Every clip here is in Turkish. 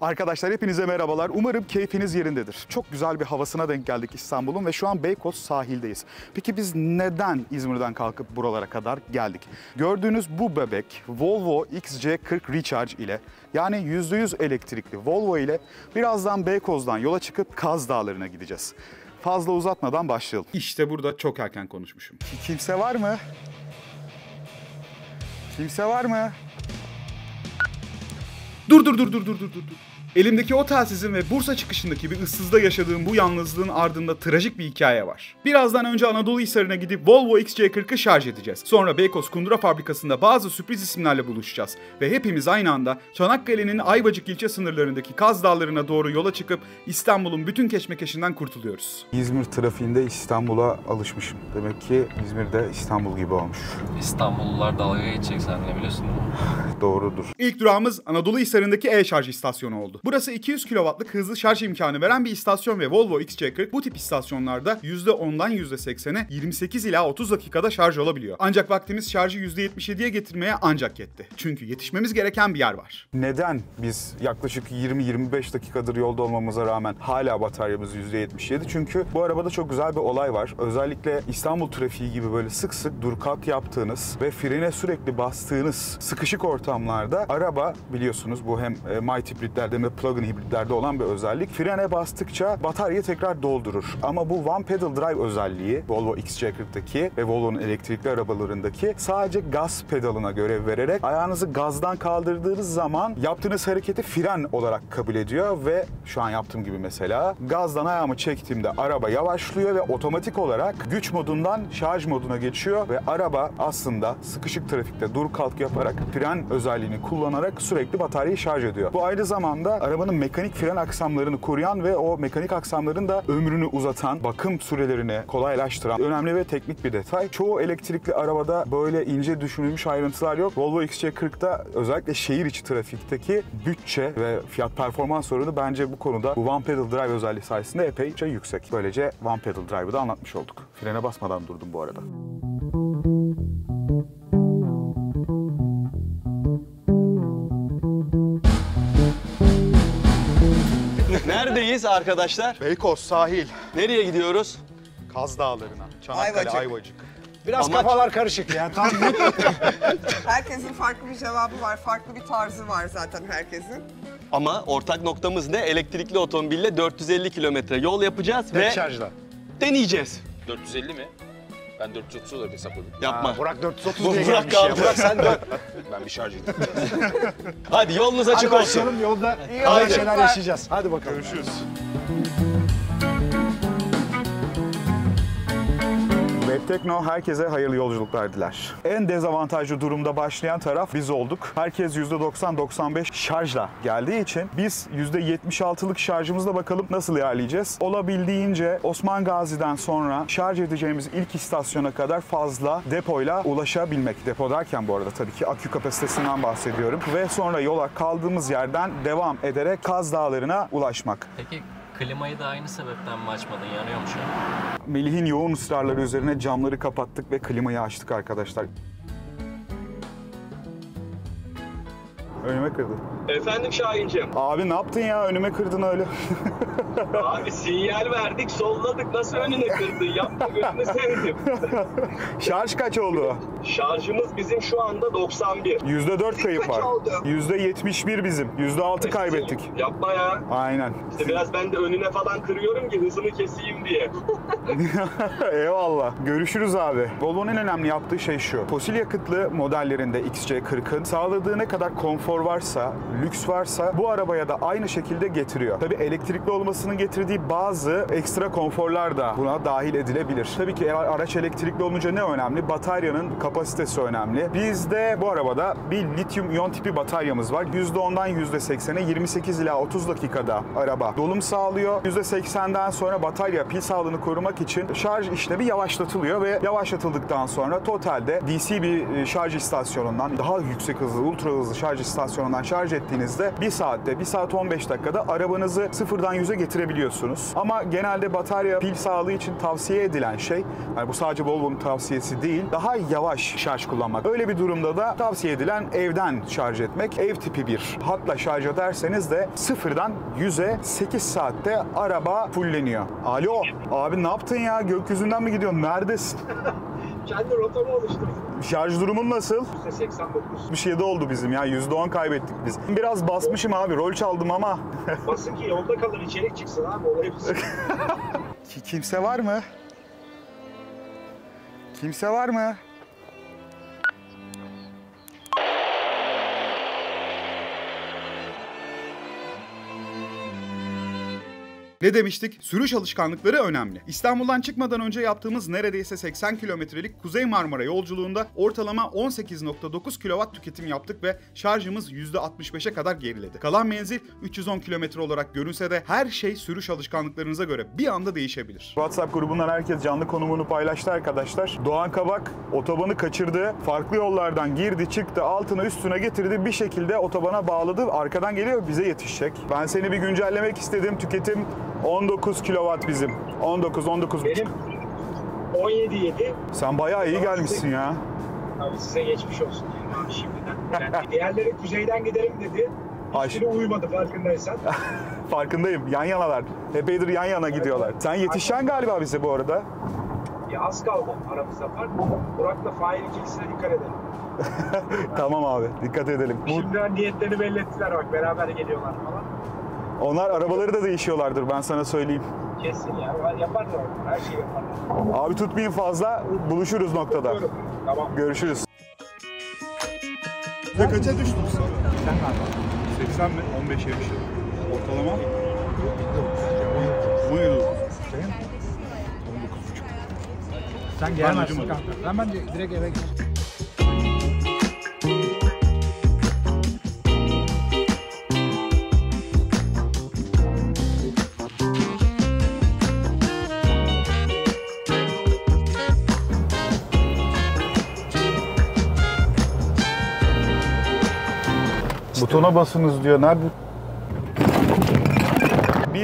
Arkadaşlar hepinize merhabalar. Umarım keyfiniz yerindedir. Çok güzel bir havasına denk geldik İstanbul'un ve şu an Beykoz sahildeyiz. Peki biz neden İzmir'den kalkıp buralara kadar geldik? Gördüğünüz bu bebek Volvo XC40 Recharge ile yani %100 elektrikli Volvo ile birazdan Beykoz'dan yola çıkıp Kaz Dağları'na gideceğiz. Fazla uzatmadan başlayalım. İşte burada çok erken konuşmuşum. Kimse var mı? Kimse var mı? Dur dur dur dur dur dur dur. Elimdeki o telsizin ve Bursa çıkışındaki bir ıssızda yaşadığım bu yalnızlığın ardında trajik bir hikaye var. Birazdan önce Anadolu Hisarı'na gidip Volvo XC40'ı şarj edeceğiz. Sonra Beykoz Kundura Fabrikası'nda bazı sürpriz isimlerle buluşacağız. Ve hepimiz aynı anda Çanakkale'nin Ayvacık ilçe sınırlarındaki Kaz Dağları'na doğru yola çıkıp İstanbul'un bütün keşmekeşinden kurtuluyoruz. İzmir trafiğinde İstanbul'a alışmışım. Demek ki İzmir'de İstanbul gibi olmuş. İstanbullular dalga geçecek seninle biliyorsun değil mi? Doğrudur. İlk durağımız Anadolu Hisarı'ndaki e-şarj istasyonu oldu. Burası 200 kW'lık hızlı şarj imkanı veren bir istasyon ve Volvo XC40 bu tip istasyonlarda %10'dan %80'e 28 ila 30 dakikada şarj olabiliyor. Ancak vaktimiz şarjı %77'ye getirmeye ancak yetti. Çünkü yetişmemiz gereken bir yer var. Neden biz yaklaşık 20-25 dakikadır yolda olmamıza rağmen hala bataryamız %77? Çünkü bu arabada çok güzel bir olay var. Özellikle İstanbul trafiği gibi böyle sık sık dur kalk yaptığınız ve frene sürekli bastığınız sıkışık ortamlarda araba biliyorsunuz bu hem e, mild hibritlerde de plug-in hibritlerde olan bir özellik. Frene bastıkça bataryayı tekrar doldurur. Ama bu One Pedal Drive özelliği Volvo XC40'daki ve Volvo'nun elektrikli arabalarındaki sadece gaz pedalına görev vererek ayağınızı gazdan kaldırdığınız zaman yaptığınız hareketi fren olarak kabul ediyor ve şu an yaptığım gibi mesela gazdan ayağımı çektiğimde araba yavaşlıyor ve otomatik olarak güç modundan şarj moduna geçiyor ve araba aslında sıkışık trafikte dur kalk yaparak fren özelliğini kullanarak sürekli bataryayı şarj ediyor. Bu aynı zamanda arabanın mekanik fren aksamlarını koruyan ve o mekanik aksamların da ömrünü uzatan, bakım sürelerini kolaylaştıran önemli ve teknik bir detay. Çoğu elektrikli arabada böyle ince düşünülmüş ayrıntılar yok. Volvo XC40'da özellikle şehir içi trafikteki bütçe ve fiyat performans oranı bence bu konuda bu One Pedal Drive özelliği sayesinde epeyce yüksek. Böylece One Pedal Drive'ı da anlatmış olduk. Frene basmadan durdum bu arada. Neredeyiz arkadaşlar? Beykoz sahil, Nereye gidiyoruz? Kaz Dağları'na, Çanakkale, Ayvacık. Ayvacık. Biraz Amaç- kafalar karışık ya. Tam Herkesin farklı bir cevabı var, farklı bir tarzı var zaten herkesin. Ama ortak noktamız ne? Elektrikli otomobille 450 kilometre yol yapacağız ve tek şarjla. deneyeceğiz. 450 mi? Ben 430 olarak hesapladım. Yapma. Ha, Burak 430 Bu diye Burak gelmiş ya. kaldı. Burak sen de. Ben bir şarj edeyim. Hadi yolunuz Hadi açık olsun. başlayalım yolda. İyi yolculuklar. şeyler yaşayacağız. Hadi bakalım. Görüşürüz. Web Tekno herkese hayırlı yolculuklar diler. En dezavantajlı durumda başlayan taraf biz olduk. Herkes %90-95 şarjla geldiği için biz %76'lık şarjımızla bakalım nasıl ilerleyeceğiz. Olabildiğince Osman Gazi'den sonra şarj edeceğimiz ilk istasyona kadar fazla depoyla ulaşabilmek. Depo derken bu arada tabii ki akü kapasitesinden bahsediyorum. Ve sonra yola kaldığımız yerden devam ederek Kaz Dağları'na ulaşmak. Peki klimayı da aynı sebepten mi açmadın? Yanıyor mu şu an? Melih'in yoğun ısrarları üzerine camları kapattık ve klimayı açtık arkadaşlar. Önüme kırdı. Efendim Şahin'cim. Abi ne yaptın ya? Önüme kırdın öyle. Abi sinyal verdik, solladık. Nasıl önüne kırdın? Yapma gözünü seveyim. Şarj kaç oldu? Şarjımız bizim şu anda 91. %4 kayıp var. Kaç oldu? %71 bizim. %6 kaybettik. Yapma ya. Aynen. İşte biraz ben de önüne falan kırıyorum ki hızını keseyim diye. Eyvallah. Görüşürüz abi. Volvo'nun en önemli yaptığı şey şu. Fosil yakıtlı modellerinde XC40'ın sağladığı ne kadar konfor varsa, lüks varsa bu arabaya da aynı şekilde getiriyor. Tabii elektrikli olmasının getirdiği bazı ekstra konforlar da buna dahil edilebilir. Tabii ki araç elektrikli olunca ne önemli? Bataryanın kapasitesi önemli. Bizde bu arabada bir lityum iyon tipi bataryamız var. %10'dan %80'e 28 ila 30 dakikada araba dolum sağlıyor. %80'den sonra batarya pil sağlığını korumak için şarj işlevi yavaşlatılıyor ve yavaşlatıldıktan sonra totalde DC bir e, şarj istasyonundan daha yüksek hızlı, ultra hızlı şarj istasyonundan istasyonundan şarj ettiğinizde 1 saatte, 1 saat 15 dakikada arabanızı sıfırdan 100'e getirebiliyorsunuz. Ama genelde batarya pil sağlığı için tavsiye edilen şey, yani bu sadece Volvo'nun tavsiyesi değil, daha yavaş şarj kullanmak. Öyle bir durumda da tavsiye edilen evden şarj etmek. Ev tipi bir hatla şarj ederseniz de sıfırdan 100'e 8 saatte araba fulleniyor. Alo, abi ne yaptın ya? Gökyüzünden mi gidiyorsun? Neredesin? Kendi rotamı oluşturdum. Şarj durumun nasıl? %89. Bir şey de oldu bizim ya. %10 kaybettik biz. Biraz basmışım abi. Rol çaldım ama. Basın ki yolda kalır içerik çıksın abi olayı Kimse var mı? Kimse var mı? Ne demiştik? Sürüş alışkanlıkları önemli. İstanbul'dan çıkmadan önce yaptığımız neredeyse 80 kilometrelik Kuzey Marmara yolculuğunda ortalama 18.9 kW tüketim yaptık ve şarjımız %65'e kadar geriledi. Kalan menzil 310 kilometre olarak görünse de her şey sürüş alışkanlıklarınıza göre bir anda değişebilir. WhatsApp grubundan herkes canlı konumunu paylaştı arkadaşlar. Doğan Kabak otobanı kaçırdı. Farklı yollardan girdi çıktı altına üstüne getirdi bir şekilde otobana bağladı. Arkadan geliyor bize yetişecek. Ben seni bir güncellemek istedim. Tüketim 19 kW bizim. 19 19. Benim 17.7 Sen bayağı iyi gelmişsin ya. abi size geçmiş olsun yani abi şimdiden. Yani diğerleri kuzeyden gidelim dedi. Hiçbiri uyumadı farkındaysan. Farkındayım. Yan yanalar. Epeydir yan yana gidiyorlar. Sen yetişeceksin galiba bize bu arada. ya az kaldı aramızda fark. Burak'la Fahir ikilisine dikkat edelim. Tamam abi. Dikkat edelim. Şimdiden niyetlerini belli ettiler bak beraber geliyorlar falan. Onlar arabaları da değişiyorlardır ben sana söyleyeyim. Kesin ya yaparlar her şeyi yaparlar. Abi tutmayın fazla. Buluşuruz noktada. Buyurun. Tamam. Görüşürüz. Ve kaça düştün sen? 80 mi? 15 yemişim. Ortalama? 17. Sen gelmezsin kanka. Ben ben direkt eve gideceğim. Butona basınız diyor. Nerede?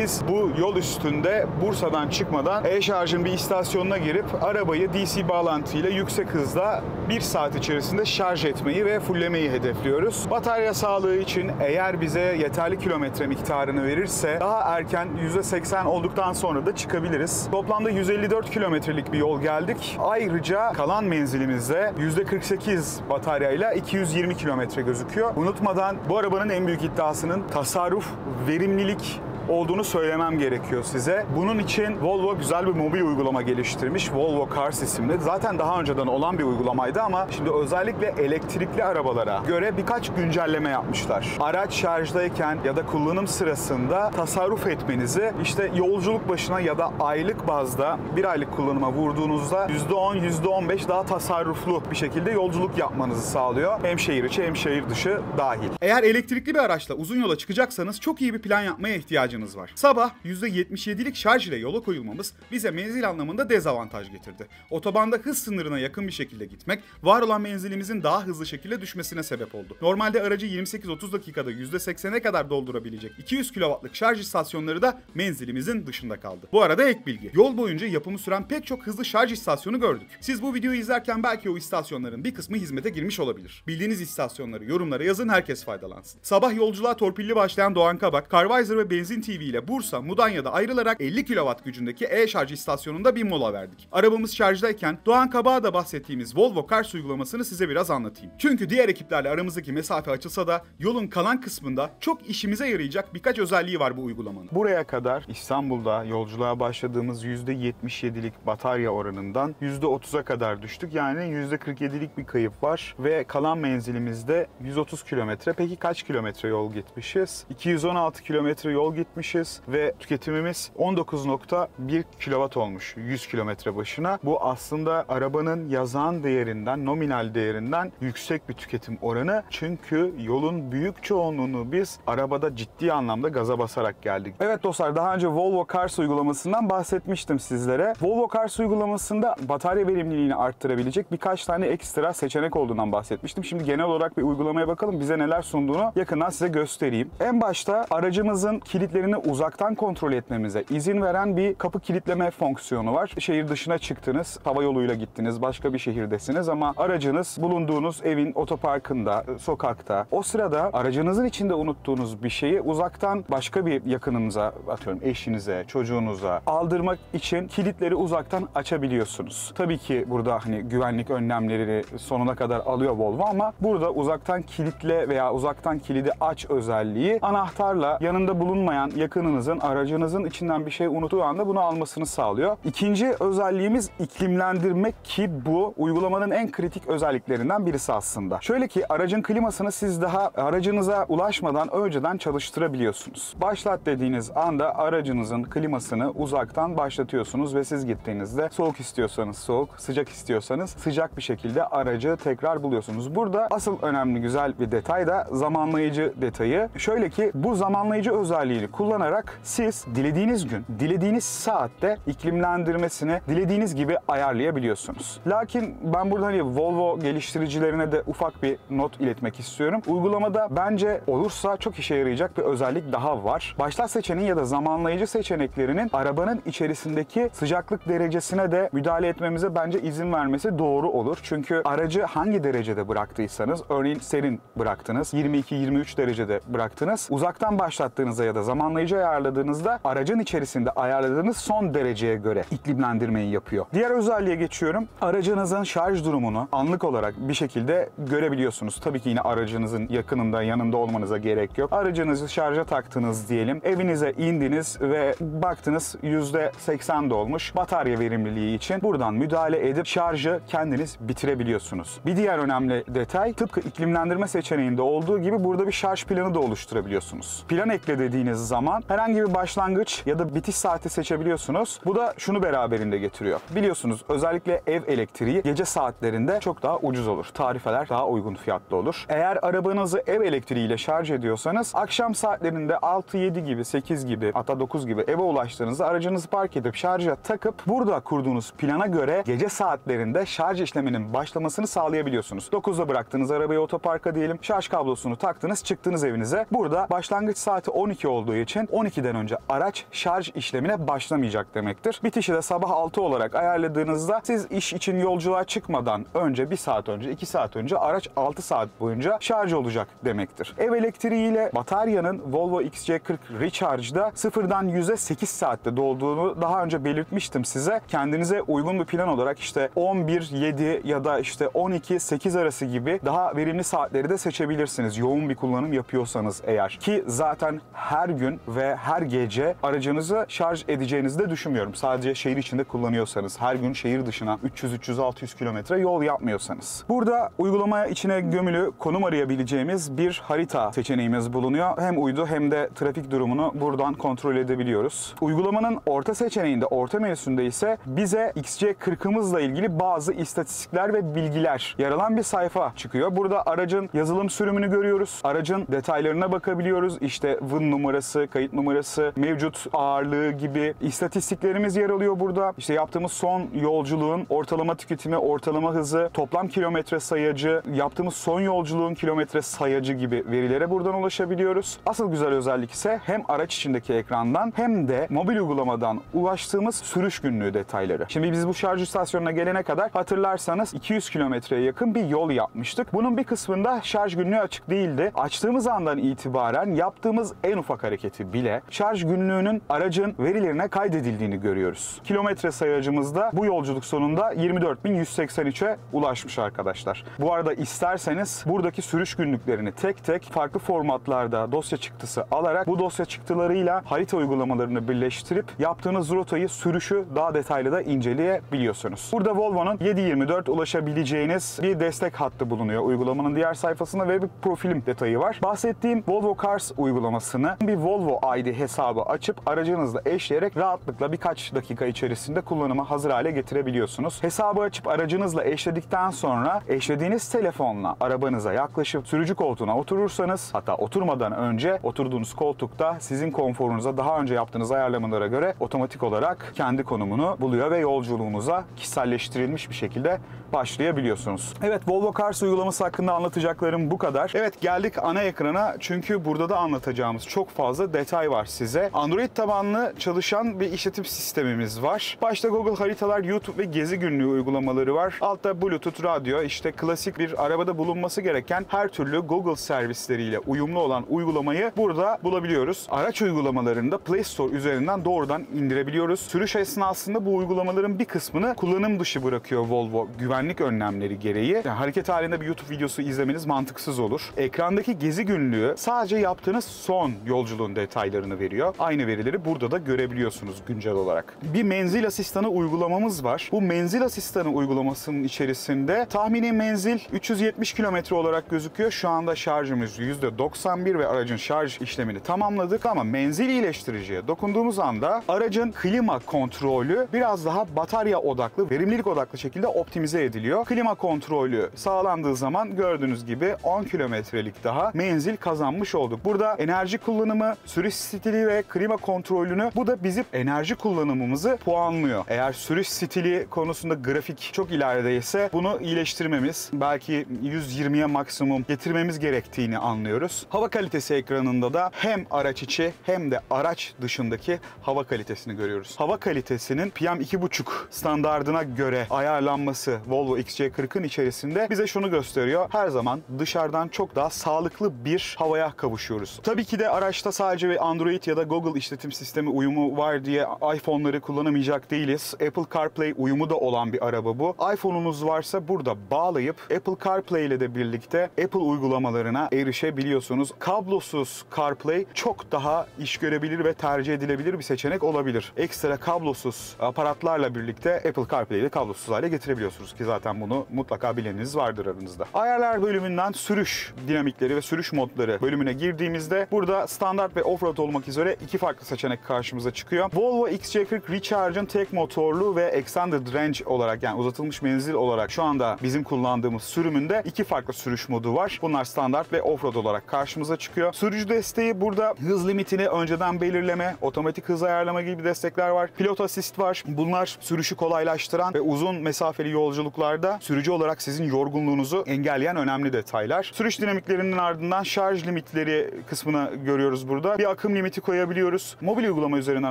Biz bu yol üstünde Bursa'dan çıkmadan e-şarjın bir istasyonuna girip arabayı DC bağlantıyla yüksek hızda 1 saat içerisinde şarj etmeyi ve fullemeyi hedefliyoruz. Batarya sağlığı için eğer bize yeterli kilometre miktarını verirse daha erken %80 olduktan sonra da çıkabiliriz. Toplamda 154 kilometrelik bir yol geldik. Ayrıca kalan menzilimizde %48 bataryayla 220 kilometre gözüküyor. Unutmadan bu arabanın en büyük iddiasının tasarruf, verimlilik olduğunu söylemem gerekiyor size. Bunun için Volvo güzel bir mobil uygulama geliştirmiş. Volvo Cars isimli. Zaten daha önceden olan bir uygulamaydı ama şimdi özellikle elektrikli arabalara göre birkaç güncelleme yapmışlar. Araç şarjdayken ya da kullanım sırasında tasarruf etmenizi işte yolculuk başına ya da aylık bazda bir aylık kullanıma vurduğunuzda %10, %15 daha tasarruflu bir şekilde yolculuk yapmanızı sağlıyor. Hem şehir içi hem şehir dışı dahil. Eğer elektrikli bir araçla uzun yola çıkacaksanız çok iyi bir plan yapmaya ihtiyacınız var. Sabah %77'lik şarj ile yola koyulmamız bize menzil anlamında dezavantaj getirdi. Otobanda hız sınırına yakın bir şekilde gitmek var olan menzilimizin daha hızlı şekilde düşmesine sebep oldu. Normalde aracı 28-30 dakikada %80'e kadar doldurabilecek 200 kW'lık şarj istasyonları da menzilimizin dışında kaldı. Bu arada ek bilgi. Yol boyunca yapımı süren pek çok hızlı şarj istasyonu gördük. Siz bu videoyu izlerken belki o istasyonların bir kısmı hizmete girmiş olabilir. Bildiğiniz istasyonları yorumlara yazın herkes faydalansın. Sabah yolculuğa torpilli başlayan Doğan Kabak, Carvisor ve Benzin TV ile Bursa, Mudanya'da ayrılarak 50 kW gücündeki e-şarj istasyonunda bir mola verdik. Arabamız şarjdayken Doğan Kabak'a da bahsettiğimiz Volvo Cars uygulamasını size biraz anlatayım. Çünkü diğer ekiplerle aramızdaki mesafe açılsa da yolun kalan kısmında çok işimize yarayacak birkaç özelliği var bu uygulamanın. Buraya kadar İstanbul'da yolculuğa başladığımız %77'lik batarya oranından %30'a kadar düştük. Yani %47'lik bir kayıp var ve kalan menzilimizde 130 kilometre. Peki kaç kilometre yol gitmişiz? 216 kilometre yol gittik etmişiz ve tüketimimiz 19.1 kW olmuş 100 kilometre başına. Bu aslında arabanın yazan değerinden, nominal değerinden yüksek bir tüketim oranı. Çünkü yolun büyük çoğunluğunu biz arabada ciddi anlamda gaza basarak geldik. Evet dostlar daha önce Volvo Cars uygulamasından bahsetmiştim sizlere. Volvo Cars uygulamasında batarya verimliliğini arttırabilecek birkaç tane ekstra seçenek olduğundan bahsetmiştim. Şimdi genel olarak bir uygulamaya bakalım bize neler sunduğunu yakından size göstereyim. En başta aracımızın kilitlerini uzaktan kontrol etmemize izin veren bir kapı kilitleme fonksiyonu var. Şehir dışına çıktınız, hava yoluyla gittiniz, başka bir şehirdesiniz ama aracınız bulunduğunuz evin otoparkında, sokakta. O sırada aracınızın içinde unuttuğunuz bir şeyi uzaktan başka bir yakınınıza, atıyorum eşinize, çocuğunuza aldırmak için kilitleri uzaktan açabiliyorsunuz. Tabii ki burada hani güvenlik önlemlerini sonuna kadar alıyor Volvo ama burada uzaktan kilitle veya uzaktan kilidi aç özelliği anahtarla yanında bulunmayan yakınınızın aracınızın içinden bir şey unuttuğu anda bunu almasını sağlıyor. İkinci özelliğimiz iklimlendirmek ki bu uygulamanın en kritik özelliklerinden birisi aslında. Şöyle ki aracın klimasını siz daha aracınıza ulaşmadan önceden çalıştırabiliyorsunuz. Başlat dediğiniz anda aracınızın klimasını uzaktan başlatıyorsunuz ve siz gittiğinizde soğuk istiyorsanız soğuk, sıcak istiyorsanız sıcak bir şekilde aracı tekrar buluyorsunuz. Burada asıl önemli güzel bir detay da zamanlayıcı detayı. Şöyle ki bu zamanlayıcı özelliğini kullanarak siz dilediğiniz gün, dilediğiniz saatte iklimlendirmesini dilediğiniz gibi ayarlayabiliyorsunuz. Lakin ben burada hani Volvo geliştiricilerine de ufak bir not iletmek istiyorum. Uygulamada bence olursa çok işe yarayacak bir özellik daha var. Başlat seçeneği ya da zamanlayıcı seçeneklerinin arabanın içerisindeki sıcaklık derecesine de müdahale etmemize bence izin vermesi doğru olur. Çünkü aracı hangi derecede bıraktıysanız, örneğin serin bıraktınız, 22-23 derecede bıraktınız. Uzaktan başlattığınızda ya da zamanlayıcı ayarladığınızda aracın içerisinde ayarladığınız son dereceye göre iklimlendirmeyi yapıyor. Diğer özelliğe geçiyorum. Aracınızın şarj durumunu anlık olarak bir şekilde görebiliyorsunuz. Tabii ki yine aracınızın yakınında, yanında olmanıza gerek yok. Aracınızı şarja taktınız diyelim. Evinize indiniz ve baktınız %80 dolmuş batarya verimliliği için buradan müdahale edip şarjı kendiniz bitirebiliyorsunuz. Bir diğer önemli detay tıpkı iklimlendirme seçeneğinde olduğu gibi burada bir şarj planı da oluşturabiliyorsunuz. Plan ekle dediğiniz zaman herhangi bir başlangıç ya da bitiş saati seçebiliyorsunuz. Bu da şunu beraberinde getiriyor. Biliyorsunuz özellikle ev elektriği gece saatlerinde çok daha ucuz olur. Tarifeler daha uygun fiyatlı olur. Eğer arabanızı ev elektriğiyle şarj ediyorsanız akşam saatlerinde 6-7 gibi 8 gibi hatta 9 gibi eve ulaştığınızda aracınızı park edip şarja takıp burada kurduğunuz plana göre gece saatlerinde şarj işleminin başlamasını sağlayabiliyorsunuz. 9'da bıraktığınız arabayı otoparka diyelim şarj kablosunu taktınız çıktınız evinize. Burada başlangıç saati 12 olduğu için 12'den önce araç şarj işlemine başlamayacak demektir. Bitişi de sabah 6 olarak ayarladığınızda siz iş için yolculuğa çıkmadan önce 1 saat önce 2 saat önce araç 6 saat boyunca şarj olacak demektir. Ev elektriğiyle bataryanın Volvo XC40 Recharge'da sıfırdan 100'e 8 saatte dolduğunu daha önce belirtmiştim size. Kendinize uygun bir plan olarak işte 11-7 ya da işte 12-8 arası gibi daha verimli saatleri de seçebilirsiniz. Yoğun bir kullanım yapıyorsanız eğer. Ki zaten her gün ve her gece aracınızı şarj edeceğinizi de düşünmüyorum. Sadece şehir içinde kullanıyorsanız, her gün şehir dışına 300-300-600 kilometre yol yapmıyorsanız. Burada uygulamaya içine gömülü konum arayabileceğimiz bir harita seçeneğimiz bulunuyor. Hem uydu hem de trafik durumunu buradan kontrol edebiliyoruz. Uygulamanın orta seçeneğinde, orta menüsünde ise bize XC40'ımızla ilgili bazı istatistikler ve bilgiler yer alan bir sayfa çıkıyor. Burada aracın yazılım sürümünü görüyoruz. Aracın detaylarına bakabiliyoruz. İşte VIN numarası, kayıt numarası, mevcut ağırlığı gibi istatistiklerimiz yer alıyor burada. İşte yaptığımız son yolculuğun ortalama tüketimi, ortalama hızı, toplam kilometre sayacı, yaptığımız son yolculuğun kilometre sayacı gibi verilere buradan ulaşabiliyoruz. Asıl güzel özellik ise hem araç içindeki ekrandan hem de mobil uygulamadan ulaştığımız sürüş günlüğü detayları. Şimdi biz bu şarj istasyonuna gelene kadar hatırlarsanız 200 kilometreye yakın bir yol yapmıştık. Bunun bir kısmında şarj günlüğü açık değildi. Açtığımız andan itibaren yaptığımız en ufak hareketi bile şarj günlüğünün aracın verilerine kaydedildiğini görüyoruz. Kilometre sayacımızda bu yolculuk sonunda 24.183'e ulaşmış arkadaşlar. Bu arada isterseniz buradaki sürüş günlüklerini tek tek farklı formatlarda dosya çıktısı alarak bu dosya çıktılarıyla harita uygulamalarını birleştirip yaptığınız rotayı, sürüşü daha detaylı da inceleyebiliyorsunuz. Burada Volvo'nun 724 ulaşabileceğiniz bir destek hattı bulunuyor uygulamanın diğer sayfasında ve bir profilim detayı var. Bahsettiğim Volvo Cars uygulamasını bir Volvo Volvo ID hesabı açıp aracınızla eşleyerek rahatlıkla birkaç dakika içerisinde kullanıma hazır hale getirebiliyorsunuz. Hesabı açıp aracınızla eşledikten sonra eşlediğiniz telefonla arabanıza yaklaşıp sürücü koltuğuna oturursanız hatta oturmadan önce oturduğunuz koltukta sizin konforunuza daha önce yaptığınız ayarlamalara göre otomatik olarak kendi konumunu buluyor ve yolculuğunuza kişiselleştirilmiş bir şekilde başlayabiliyorsunuz. Evet Volvo Cars uygulaması hakkında anlatacaklarım bu kadar. Evet geldik ana ekrana çünkü burada da anlatacağımız çok fazla detay var size. Android tabanlı çalışan bir işletim sistemimiz var. Başta Google Haritalar, YouTube ve Gezi Günlüğü uygulamaları var. Altta Bluetooth, radyo, işte klasik bir arabada bulunması gereken her türlü Google servisleriyle uyumlu olan uygulamayı burada bulabiliyoruz. Araç uygulamalarını da Play Store üzerinden doğrudan indirebiliyoruz. Sürüş esnasında bu uygulamaların bir kısmını kullanım dışı bırakıyor Volvo güvenlik önlemleri gereği. Yani hareket halinde bir YouTube videosu izlemeniz mantıksız olur. Ekrandaki gezi günlüğü sadece yaptığınız son yolculuğun detaylarını veriyor. Aynı verileri burada da görebiliyorsunuz güncel olarak. Bir menzil asistanı uygulamamız var. Bu menzil asistanı uygulamasının içerisinde tahmini menzil 370 kilometre olarak gözüküyor. Şu anda şarjımız %91 ve aracın şarj işlemini tamamladık ama menzil iyileştiriciye dokunduğumuz anda aracın klima kontrolü biraz daha batarya odaklı, verimlilik odaklı şekilde optimize ediliyor. Klima kontrolü sağlandığı zaman gördüğünüz gibi 10 kilometrelik daha menzil kazanmış olduk. Burada enerji kullanımı, sürüş stili ve klima kontrolünü bu da bizim enerji kullanımımızı puanlıyor. Eğer sürüş stili konusunda grafik çok ilerideyse bunu iyileştirmemiz, belki 120'ye maksimum getirmemiz gerektiğini anlıyoruz. Hava kalitesi ekranında da hem araç içi hem de araç dışındaki hava kalitesini görüyoruz. Hava kalitesinin PM2.5 standardına göre ayarlanması Volvo XC40'ın içerisinde bize şunu gösteriyor. Her zaman dışarıdan çok daha sağlıklı bir havaya kavuşuyoruz. Tabii ki de araçta sadece bir Android ya da Google işletim sistemi uyumu var diye iPhone'ları kullanamayacak değiliz. Apple CarPlay uyumu da olan bir araba bu. iPhone'unuz varsa burada bağlayıp Apple CarPlay ile de birlikte Apple uygulamalarına erişebiliyorsunuz. Kablosuz CarPlay çok daha iş görebilir ve tercih edilebilir bir seçenek olabilir. Ekstra kablosuz aparatlarla birlikte Apple CarPlay'i de kablosuz hale getirebiliyorsunuz ki zaten bunu mutlaka bileniniz vardır aranızda. Ayarlar bölümünden sürüş dinamikleri ve sürüş modları bölümüne girdiğimizde burada standart ve offroad olmak üzere iki farklı seçenek karşımıza çıkıyor. Volvo XC40 Recharge'ın tek motorlu ve extended range olarak yani uzatılmış menzil olarak şu anda bizim kullandığımız sürümünde iki farklı sürüş modu var. Bunlar standart ve offroad olarak karşımıza çıkıyor. Sürücü desteği burada hız limitini önceden belirleme, otomatik hız ayarlama gibi destekler var. Pilot asist var. Bunlar sürüşü kolaylaştıran ve uzun mesafeli yolculuklarda sürücü olarak sizin yorgunluğunuzu engelleyen önemli detaylar. Sürüş dinamiklerinin ardından şarj limitleri kısmını görüyoruz burada. Bir akım limiti koyabiliyoruz. Mobil uygulama üzerinden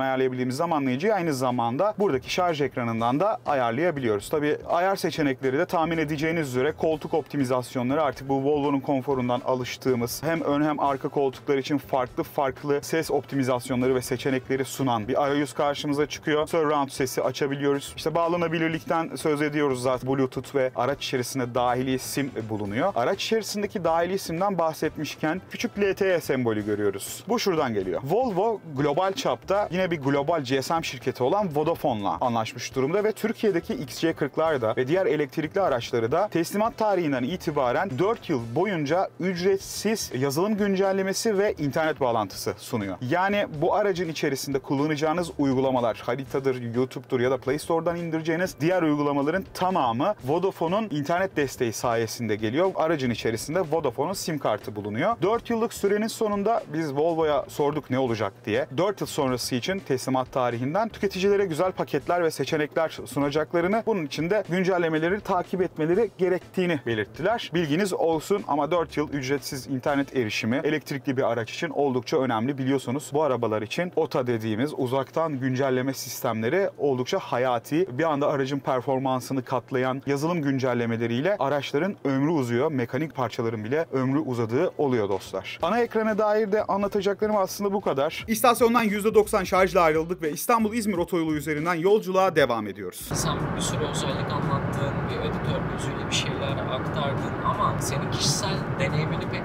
ayarlayabildiğimiz zamanlayıcıyı aynı zamanda buradaki şarj ekranından da ayarlayabiliyoruz. Tabi ayar seçenekleri de tahmin edeceğiniz üzere koltuk optimizasyonları artık bu Volvo'nun konforundan alıştığımız hem ön hem arka koltuklar için farklı farklı ses optimizasyonları ve seçenekleri sunan bir arayüz karşımıza çıkıyor. Surround sesi açabiliyoruz. İşte bağlanabilirlikten söz ediyoruz zaten. Bluetooth ve araç içerisinde dahili sim bulunuyor. Araç içerisindeki dahili simden bahsetmişken küçük LTE sembolü görüyoruz. Bu şuradan geliyor. Volvo global çapta yine bir global GSM şirketi olan Vodafone'la anlaşmış durumda ve Türkiye'deki XC40'lar da ve diğer elektrikli araçları da teslimat tarihinden itibaren 4 yıl boyunca ücretsiz yazılım güncellemesi ve internet bağlantısı sunuyor. Yani bu aracın içerisinde kullanacağınız uygulamalar haritadır, YouTube'dur ya da Play Store'dan indireceğiniz diğer uygulamaların tamamı Vodafone'un internet desteği sayesinde geliyor. Aracın içerisinde Vodafone'un sim kartı bulunuyor. 4 yıllık sürenin sonunda biz Volvo'ya sorduk ne olacak diye. 4 yıl sonrası için teslimat tarihinden tüketicilere güzel paketler ve seçenekler sunacaklarını, bunun için de güncellemeleri takip etmeleri gerektiğini belirttiler. Bilginiz olsun ama 4 yıl ücretsiz internet erişimi elektrikli bir araç için oldukça önemli. Biliyorsunuz bu arabalar için OTA dediğimiz uzaktan güncelleme sistemleri oldukça hayati. Bir anda aracın performansını katlayan yazılım güncellemeleriyle araçların ömrü uzuyor. Mekanik parçaların bile ömrü uzadığı oluyor dostlar. Ana ekrana dair de anlatacaklarım aslında bu kadar. İstasyondan %90 şarjla ayrıldık ve İstanbul-İzmir otoyolu üzerinden yolculuğa devam ediyoruz. Sen bir sürü özellik anlattın, bir editör gözüyle bir şeyler aktardın ama senin kişisel deneyimini pek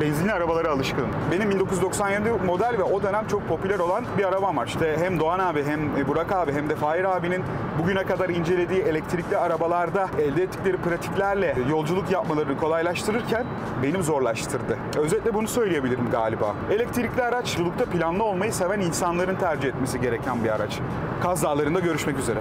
benzinli arabalara alışkınım. Benim 1997 model ve o dönem çok popüler olan bir arabam var. İşte hem Doğan abi hem Burak abi hem de Fahir abinin bugüne kadar incelediği elektrikli arabalarda elde ettikleri pratiklerle yolculuk yapmalarını kolaylaştırırken benim zorlaştırdı. Özetle bunu söyleyebilirim galiba. Elektrikli araç yolculukta planlı olmayı seven insanların tercih etmesi gereken bir araç. Kaz Dağları'nda görüşmek üzere.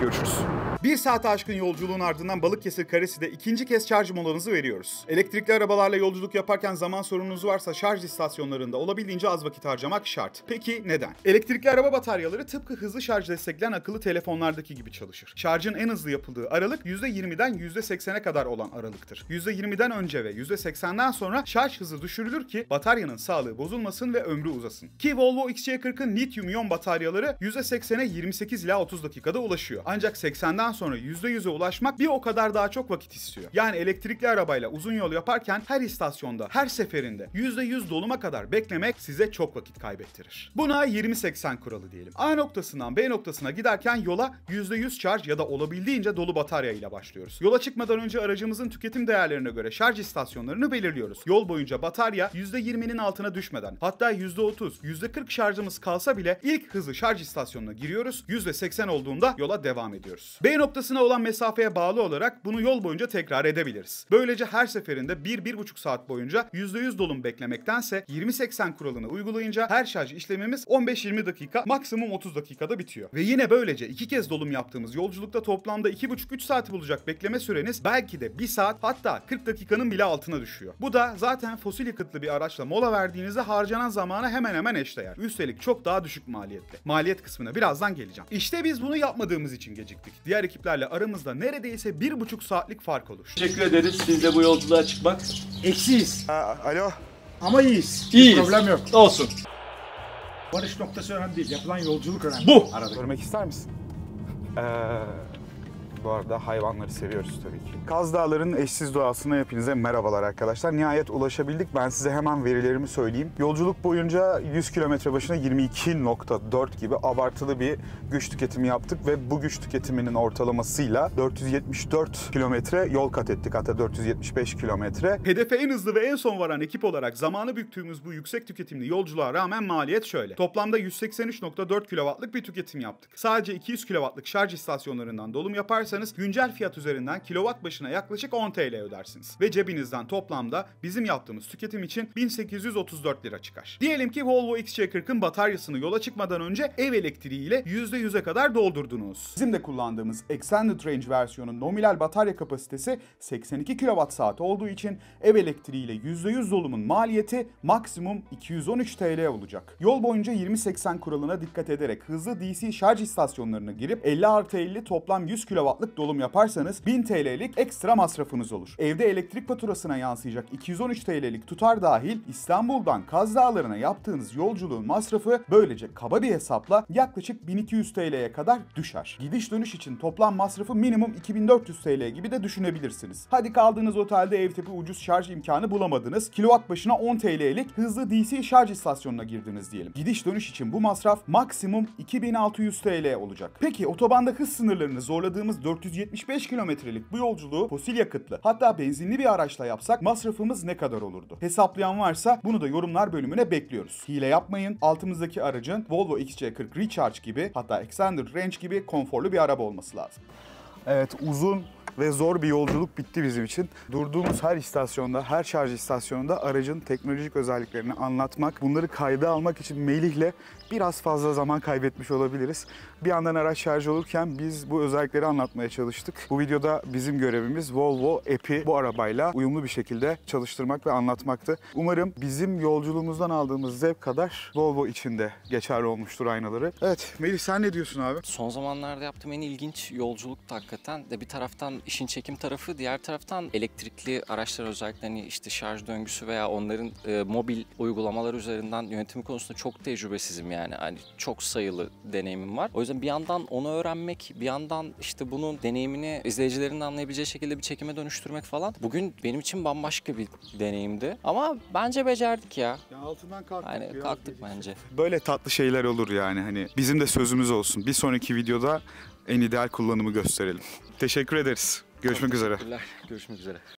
Görüşürüz. Bir saat aşkın yolculuğun ardından Balıkesir Karesi'de ikinci kez şarj molanızı veriyoruz. Elektrikli arabalarla yolculuk yaparken zaman sorununuz varsa şarj istasyonlarında olabildiğince az vakit harcamak şart. Peki neden? Elektrikli araba bataryaları tıpkı hızlı şarj destekleyen akıllı telefonlardaki gibi çalışır. Şarjın en hızlı yapıldığı aralık %20'den %80'e kadar olan aralıktır. %20'den önce ve %80'den sonra şarj hızı düşürülür ki bataryanın sağlığı bozulmasın ve ömrü uzasın. Ki Volvo XC40'ın lityum iyon bataryaları %80'e 28 ila 30 dakikada ulaşıyor. Ancak 80'den sonra %100'e ulaşmak bir o kadar daha çok vakit istiyor. Yani elektrikli arabayla uzun yol yaparken her istasyonda, her seferinde %100 doluma kadar beklemek size çok vakit kaybettirir. Buna 20-80 kuralı diyelim. A noktasından B noktasına giderken yola %100 şarj ya da olabildiğince dolu batarya ile başlıyoruz. Yola çıkmadan önce aracımızın tüketim değerlerine göre şarj istasyonlarını belirliyoruz. Yol boyunca batarya %20'nin altına düşmeden hatta %30, %40 şarjımız kalsa bile ilk hızlı şarj istasyonuna giriyoruz. %80 olduğunda yola devam ediyoruz. B noktasına olan mesafeye bağlı olarak bunu yol boyunca tekrar edebiliriz. Böylece her seferinde 1-1,5 saat boyunca %100 dolum beklemektense 20-80 kuralını uygulayınca her şarj işlemimiz 15-20 dakika maksimum 30 dakikada bitiyor. Ve yine böylece iki kez dolum yaptığımız yolculukta toplamda 2,5-3 saati bulacak bekleme süreniz belki de 1 saat hatta 40 dakikanın bile altına düşüyor. Bu da zaten fosil yakıtlı bir araçla mola verdiğinizde harcanan zamana hemen hemen eşdeğer. Üstelik çok daha düşük maliyetli. Maliyet kısmına birazdan geleceğim. İşte biz bunu yapmadığımız için geciktik. Diğer ekiplerle aramızda neredeyse 1,5 saatlik fark oluştu. Teşekkür ederiz siz de bu yolculuğa çıkmak. Eksiyiz. alo. Ama iyiyiz. İyiyiz. Problem yok. Olsun. Varış noktası önemli değil. Yapılan yolculuk önemli. Bu. Arada. Görmek ister misin? Ee, bu arada hayvanları seviyoruz tabii ki. Kaz Dağları'nın eşsiz doğasına hepinize merhabalar arkadaşlar. Nihayet ulaşabildik. Ben size hemen verilerimi söyleyeyim. Yolculuk boyunca 100 kilometre başına 22.4 gibi abartılı bir güç tüketimi yaptık ve bu güç tüketiminin ortalamasıyla 474 kilometre yol kat ettik. Hatta 475 kilometre. Hedefe en hızlı ve en son varan ekip olarak zamanı büktüğümüz bu yüksek tüketimli yolculuğa rağmen maliyet şöyle. Toplamda 183.4 kW'lık bir tüketim yaptık. Sadece 200 kW'lık şarj istasyonlarından dolum yaparsanız güncel fiyat üzerinden kilowatt başına yaklaşık 10 TL ödersiniz. Ve cebinizden toplamda bizim yaptığımız tüketim için 1834 lira çıkar. Diyelim ki Volvo XC40'ın bataryasını yola çıkmadan önce ev elektriğiyle %100'e kadar doldurdunuz. Bizim de kullandığımız Extended Range versiyonun nominal batarya kapasitesi 82 kWh olduğu için ev elektriğiyle %100 dolumun maliyeti maksimum 213 TL olacak. Yol boyunca 20-80 kuralına dikkat ederek hızlı DC şarj istasyonlarına girip 50 artı 50 toplam 100 kW'lık dolum yaparsanız 1000 TL'lik ekstra masrafınız olur. Evde elektrik faturasına yansıyacak 213 TL'lik tutar dahil İstanbul'dan Kaz Dağları'na yaptığınız yolculuğun masrafı böylece kaba bir hesapla yaklaşık 1200 TL'ye kadar düşer. Gidiş dönüş için toplam masrafı minimum 2400 TL gibi de düşünebilirsiniz. Hadi kaldığınız otelde ev tipi ucuz şarj imkanı bulamadınız. Kilowatt başına 10 TL'lik hızlı DC şarj istasyonuna girdiniz diyelim. Gidiş dönüş için bu masraf maksimum 2600 TL olacak. Peki otobanda hız sınırlarını zorladığımız 475 kilometrelik bu yolculuğu fosil yakıtlı hatta benzinli bir araçla yapsak masrafımız ne kadar olurdu? Hesaplayan varsa bunu da yorumlar bölümüne bekliyoruz. Hile yapmayın. Altımızdaki aracın Volvo XC40 Recharge gibi hatta Extended Range gibi konforlu bir araba olması lazım. Evet uzun ve zor bir yolculuk bitti bizim için. Durduğumuz her istasyonda, her şarj istasyonunda aracın teknolojik özelliklerini anlatmak, bunları kayda almak için Melih'le biraz fazla zaman kaybetmiş olabiliriz. Bir yandan araç şarj olurken biz bu özellikleri anlatmaya çalıştık. Bu videoda bizim görevimiz Volvo app'i bu arabayla uyumlu bir şekilde çalıştırmak ve anlatmaktı. Umarım bizim yolculuğumuzdan aldığımız zevk kadar Volvo içinde geçerli olmuştur aynaları. Evet Melih sen ne diyorsun abi? Son zamanlarda yaptığım en ilginç yolculuktu hakikaten. De bir taraftan işin çekim tarafı, diğer taraftan elektrikli araçlar özellikle hani işte şarj döngüsü veya onların e, mobil uygulamalar üzerinden yönetimi konusunda çok tecrübesizim yani. Hani çok sayılı deneyimim var. O yüzden bir yandan onu öğrenmek, bir yandan işte bunun deneyimini izleyicilerin anlayabileceği şekilde bir çekime dönüştürmek falan. Bugün benim için bambaşka bir deneyimdi. Ama bence becerdik ya. Ya altından kalktık. Yani kalktık bence. Böyle tatlı şeyler olur yani hani bizim de sözümüz olsun. Bir sonraki videoda en ideal kullanımı gösterelim. Teşekkür ederiz. Görüşmek üzere. Görüşmek üzere.